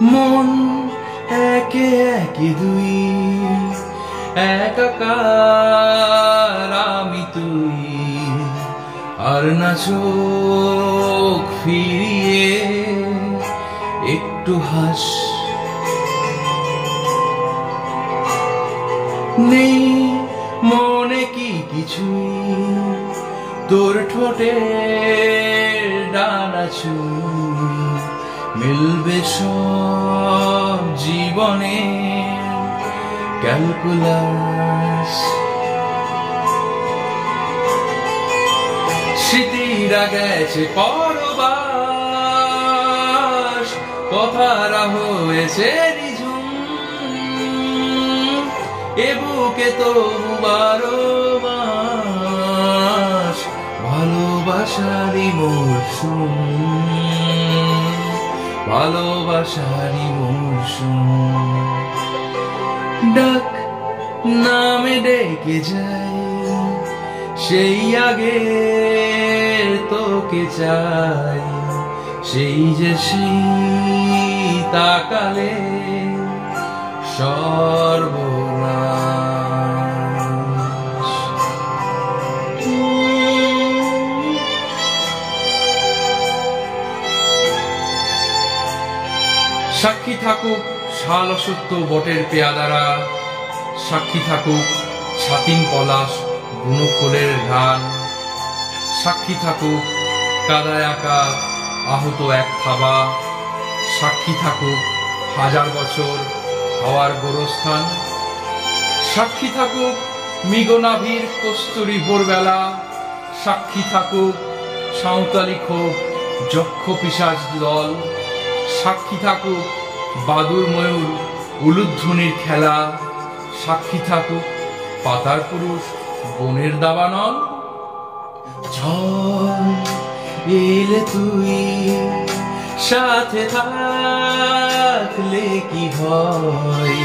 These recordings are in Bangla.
মন একে একে দুই, একাকার আমি তুই আর না চোখ ফিরিয়ে একটু হাস। নেই মনে কি কিছুই, তোর ঠোঁটে ডানা চুই। মিলবে সব জীবনে ক্যালকুলাস। স্মৃতিরা গেছে পরবাস, কথারা হয়েছে নিঝুম এ বুকে তো বারো মাস ভালোবাসারই মরশুম। ভালোবাসারই মরশুম ডাক নামে ডেকে যাই সেই আগে তোকে চাই। সেই যে তাকালে সর্বনাশ। সাক্ষী থাকুক শাল অসত্য বটের পেয়াদারা। সাক্ষী থাকুক ছাতিন পলাশ গুণফুলের ঘান সাক্ষী থাকুক কাদায় আঁকা আহত এক থাবা। সাক্ষী থাকুক হাজার বছর হওয়ার গোরস্থান। সাক্ষী থাকুক মিগনাভির কস্তুরি ভোরবেলা। সাক্ষী থাকুক সাঁওতালি ক্ষোভ যক্ষ পিসাজ দল। সাক্ষী থাকুক, বাদুর ময়ূর, উলুধ্বনির খেলা, সাক্ষী থাকুক, পাতার পুরুষ, বনের দাবানল। চল, এলে তুই সাথে থাকলে কি হয়?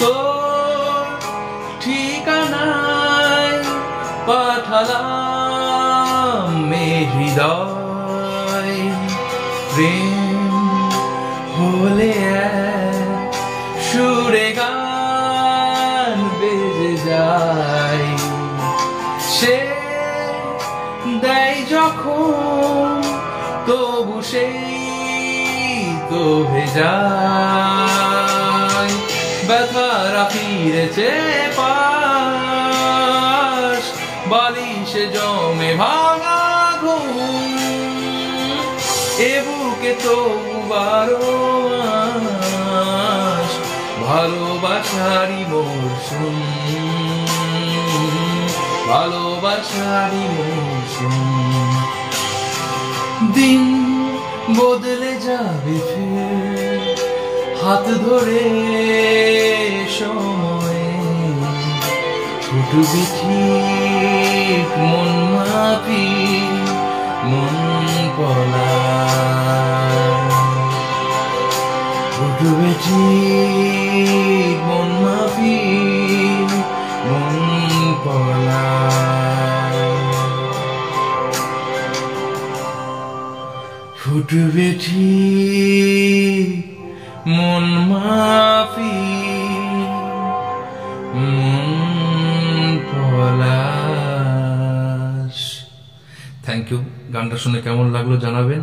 তোর ঠিকানায় পাঠালাম মে হৃদয়, প্রেম হলে সুরে গান বেজে যায়। সে দেয় যখন তবু সেই তো ভেজায়। ব্যথারা ফিরেছে পাশ বালিশে জমে ভাঙা ঘুম। এ বুকে তো বারো মাস ভালোবাসারই মরশুম ভালোবাসারই মরশুম দিন বদলে যাবে ফের, হাত ধরে সময়ে। মন মাপি মন পলা মন মাপি মন পলা। ফুটবে ঠিক, মন মাফি, মন পলাশ। থ্যাংক ইউ গানটা শুনে কেমন লাগল জানাবেন।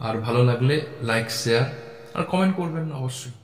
আর ভালো লাগলে লাইক শেয়ার আর কমেন্ট করবেন অবশ্যই।